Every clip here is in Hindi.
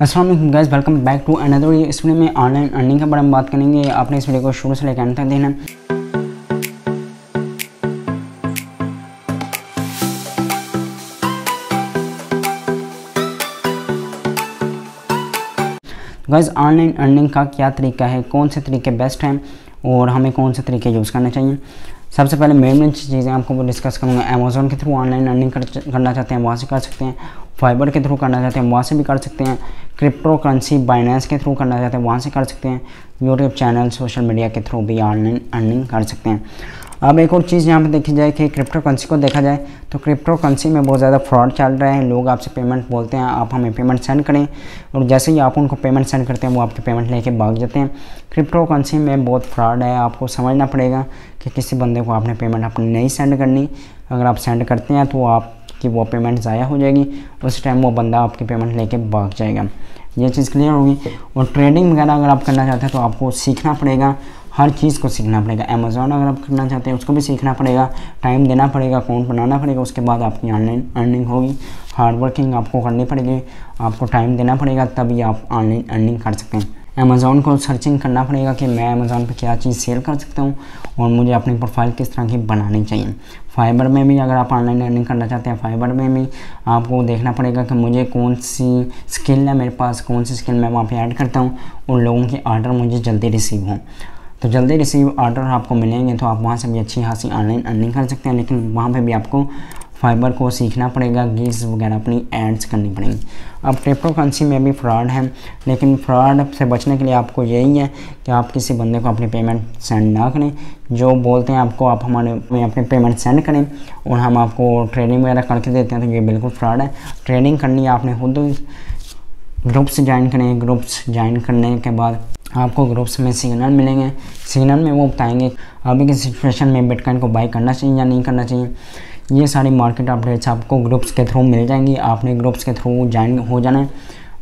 Aslam guys welcome back to another इस वीडियो में ऑनलाइन अर्निंग के बारे में बात करेंगे। आपने इस वीडियो को शुरू से लेकर अंत तक देखना। गाइस ऑनलाइन अर्निंग का क्या तरीका है? कौन से तरीके बेस्ट हैं? और हमें कौन से तरीके यूज़ करने चाहिए? सबसे पहले मेन मेन चीज़ें आपको डिस्कस करूँगा। अमेजोन के थ्रू ऑनलाइन अर्निंग कर, करना चाहते हैं वहाँ से कर सकते हैं। फाइबर के थ्रू करना चाहते हैं, वहाँ से भी कर सकते हैं। क्रिप्टो करेंसी बाइनेंस के थ्रू करना चाहते हैं, वहाँ से कर सकते हैं। यूट्यूब चैनल सोशल मीडिया के थ्रू भी ऑनलाइन अर्निंग कर सकते हैं। अब एक और चीज़ यहाँ पे देखी जाए कि क्रिप्टो करेंसी को देखा जाए तो क्रिप्टो करेंसी में बहुत ज़्यादा फ्रॉड चल रहा है। लोग आपसे पेमेंट बोलते हैं, आप हमें पेमेंट सेंड करें। और जैसे ही आप उनको पेमेंट सेंड करते हैं, वो आपकी पेमेंट लेके भाग जाते हैं। क्रिप्टो करेंसी में बहुत फ्रॉड है, आपको समझना पड़ेगा कि किसी बंदे को आपने पेमेंट अपनी नहीं सेंड करनी। अगर आप सेंड करते हैं तो आपकी वो पेमेंट ज़ाया हो जाएगी। उस टाइम वो बंदा आपकी पेमेंट लेके भाग जाएगा। ये चीज़ क्लियर होगी। और ट्रेडिंग वगैरह अगर आप करना चाहते हैं तो आपको सीखना पड़ेगा। हर चीज़ को सीखना पड़ेगा। अमेज़ोन अगर आप करना चाहते हैं, उसको भी सीखना पड़ेगा। टाइम देना पड़ेगा अकाउंट बनाना पड़ेगा, उसके बाद आपकी ऑनलाइन अर्निंग होगी। हार्ड वर्किंग आपको करनी पड़ेगी। आपको टाइम देना पड़ेगा, तभी आप ऑनलाइन अर्निंग कर सकते हैं। अमेज़ोन को सर्चिंग करना पड़ेगा कि मैं अमेज़ोन पे क्या चीज़ सेल कर सकता हूँ और मुझे अपनी प्रोफ़ाइल किस तरह की बनानी चाहिए। फाइबर में भी अगर आप ऑनलाइन अर्निंग करना चाहते हैं फाइबर में भी आपको देखना पड़ेगा कि मुझे कौन सी स्किल है मेरे पास, कौन सी स्किल मैं वहाँ पर ऐड करता हूँ उन लोगों के ऑर्डर मुझे जल्दी रिसीव हों। तो जल्दी रिसीव ऑर्डर आपको मिलेंगे तो आप वहाँ से भी अच्छी खासी ऑनलाइन अर्निंग कर सकते हैं, लेकिन वहाँ पर भी आपको फाइबर को सीखना पड़ेगा गिग्स वगैरह अपनी एड्स करनी पड़ेंगी। अब क्रिप्टो करेंसी में भी फ्रॉड है, लेकिन फ्रॉड से बचने के लिए आपको यही है कि आप किसी बंदे को अपनी पेमेंट सेंड ना करें। जो बोलते हैं आपको, आप हमारे में अपनी पेमेंट सेंड करें और हम आपको ट्रेडिंग वगैरह करके देते हैं तो ये बिल्कुल फ्रॉड है। ट्रेडिंग करनी है आपने खुद ग्रुप्स ज्वाइन करें, ग्रुप्स ज्वाइन करने के बाद आपको ग्रुप्स में सिग्नल मिलेंगे। सिग्नल में वो बताएँगे, अभी की सिचुएशन में बिटकॉइन को बाई करना चाहिए या नहीं करना चाहिए। ये सारी मार्केट अपडेट्स आपको ग्रुप्स के थ्रू मिल जाएँगी। आपने ग्रुप्स के थ्रू ज्वाइन हो जाना है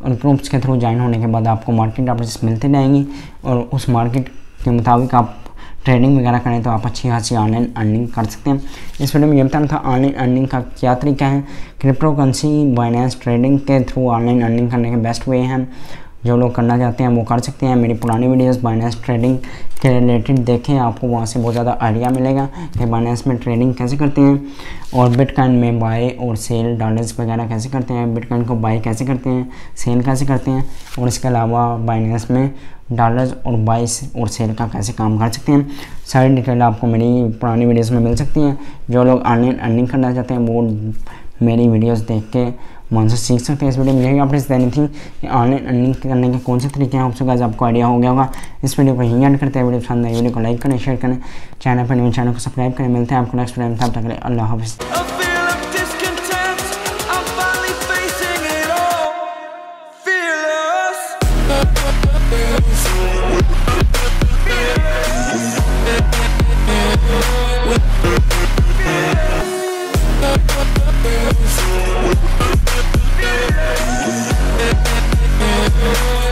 और ग्रुप्स के थ्रू ज्वाइन होने के बाद आपको मार्केट अपडेट्स मिलती रहेंगी और उस मार्केट के मुताबिक आप ट्रेडिंग वगैरह करें तो आप अच्छी खासी ऑनलाइन अर्निंग कर सकते हैं। इस वीडियो में ये बताना था ऑनलाइन अर्निंग का क्या तरीका है। क्रिप्टो करेंसी बाइनेंस ट्रेडिंग के थ्रू ऑनलाइन अर्निंग करने के बेस्ट वे हैं। जो लोग करना चाहते हैं वो कर सकते हैं। मेरी पुरानी वीडियोस बाइनेंस ट्रेडिंग के रिलेटेड देखें, आपको वहाँ से बहुत ज़्यादा आइडिया मिलेगा कि बाइनेंस में ट्रेडिंग कैसे करते हैं और बिटकॉइन में बाय और सेल डॉलर्स वगैरह कैसे करते हैं बिटकॉइन को बाय कैसे करते हैं सेल कैसे करते हैं और इसके अलावा बाइनेंस में डॉलर्स और बाइस और सेल का कैसे काम कर सकते हैं। सारी डिटेल आपको मेरी पुरानी वीडियोज़ में मिल सकती हैं। जो लोग ऑनलाइन अर्निंग करना चाहते हैं, वो मेरी वीडियोस देख के मन से सीख सकते हैं इस वीडियो में। यही अपडेट्स देनी थी ऑनलाइन अर्निंग करने के कौन से तरीके हैं। आपसे आपको आइडिया हो गया होगा। इस वीडियो को यहीं एंड करते हैं। वीडियो पसंद है वीडियो को लाइक करें शेयर करें। चैनल पर नए चैनल को सब्सक्राइब करें। मिलते हैं आपको नेक्स्ट वीडियो में। तब तक अल्लाह हाफिज़। Yeah.